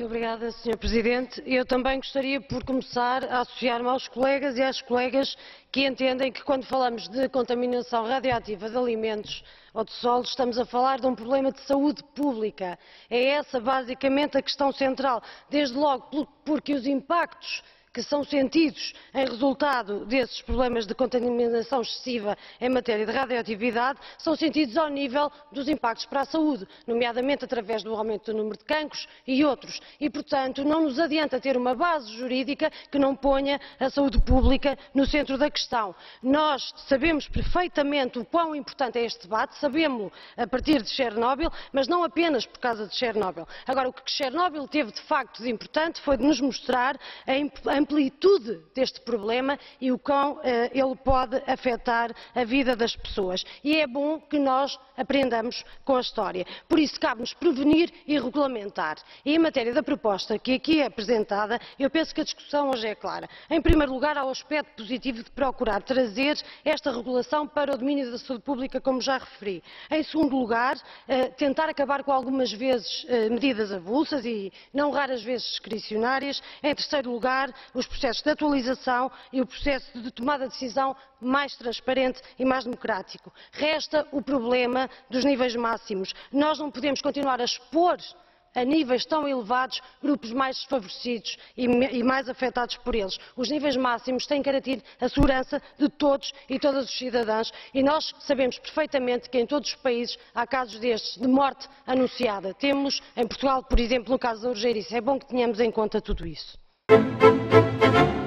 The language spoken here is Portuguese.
Muito obrigada, Sr. Presidente. Eu também gostaria, por começar, a associar-me aos colegas e às colegas que entendem que, quando falamos de contaminação radioativa de alimentos ou de solo, estamos a falar de um problema de saúde pública. É essa, basicamente, a questão central. Desde logo porque os impactos que são sentidos em resultado desses problemas de contaminação excessiva em matéria de radioatividade são sentidos ao nível dos impactos para a saúde, nomeadamente através do aumento do número de cancros e outros. E, portanto, não nos adianta ter uma base jurídica que não ponha a saúde pública no centro da questão. Nós sabemos perfeitamente o quão importante é este debate, sabemos a partir de Chernobyl, mas não apenas por causa de Chernobyl. Agora, o que Chernobyl teve de facto de importante foi de nos mostrar a amplitude deste problema e o quão eh, ele pode afetar a vida das pessoas. E é bom que nós aprendamos com a história. Por isso, cabe-nos prevenir e regulamentar. E em matéria da proposta que aqui é apresentada, eu penso que a discussão hoje é clara. Em primeiro lugar, há o aspecto positivo de procurar trazer esta regulação para o domínio da saúde pública, como já referi. Em segundo lugar, eh, tentar acabar com algumas vezes eh, medidas avulsas e não raras vezes discricionárias. Em terceiro lugar, os processos de atualização e o processo de tomada de decisão mais transparente e mais democrático. Resta o problema dos níveis máximos. Nós não podemos continuar a expor a níveis tão elevados grupos mais desfavorecidos e mais afetados por eles. Os níveis máximos têm que garantir a segurança de todos e todas os cidadãos e nós sabemos perfeitamente que em todos os países há casos destes de morte anunciada. Temos em Portugal, por exemplo, no caso da urgeirice. É bom que tenhamos em conta tudo isso. You.